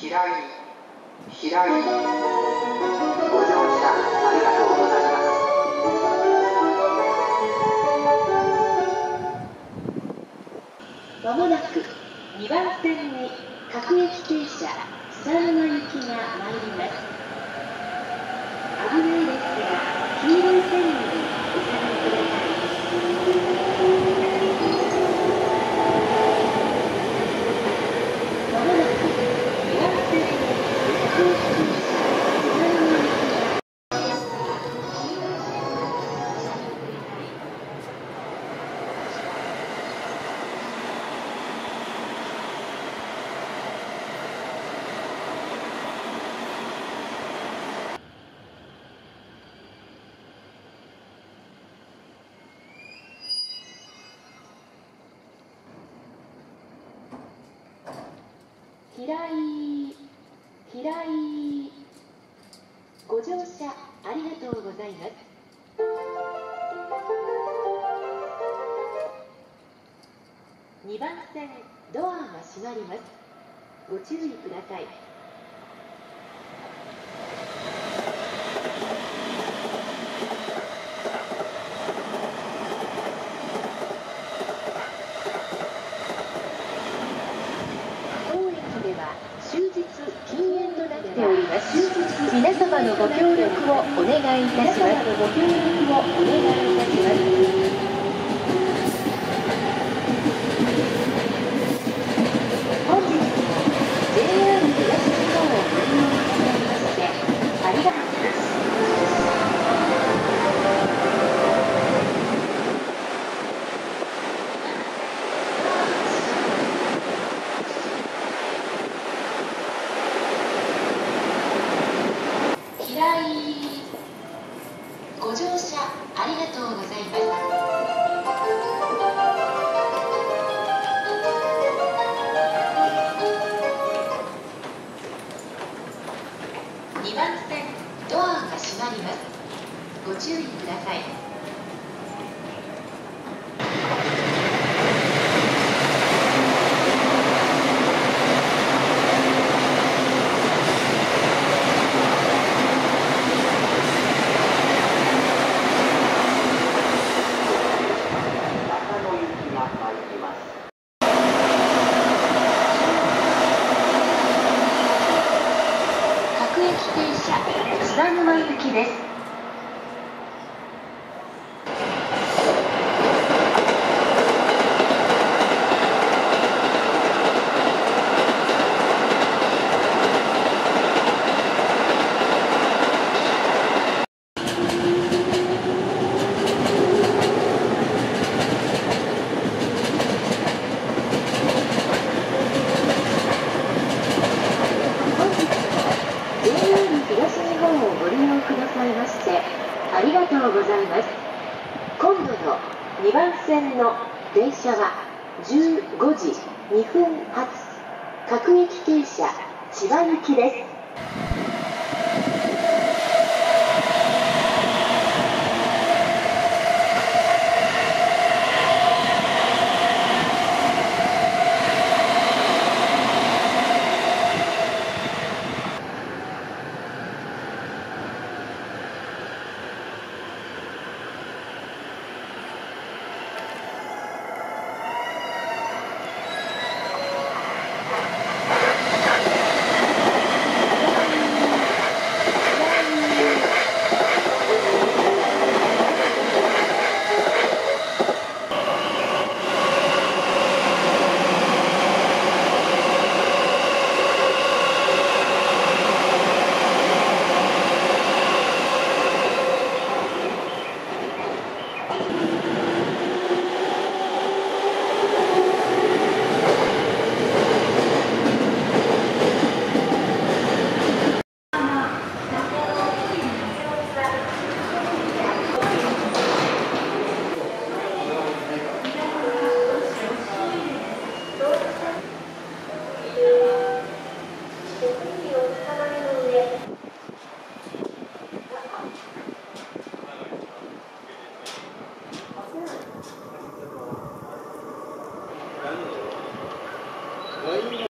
開い開いご乗車ありがとうございますまもなく2番線に各駅停車久沼行きが参ります危ないですから黄色い線路にお下がりくださいまもなく2番線に各駅停車久沼行きが平井平井ご乗車ありがとうございます。2番線ドアが閉まります。ご注意ください当駅では終日禁煙となっております皆のご協力をお願いいたします皆様のご協力をお願いいたします。本日も JR 東日本をご利用くださいましてありがとうございます平井ご乗車ありがとうございます。2番線ドアが閉まります。ご注意ください中野行きが参ります各駅停車津田沼行きです本日は JR 東日本をご利用くださいましてありがとうございます。今度の2番線の電車は15時2分発各駅停車千葉行きです。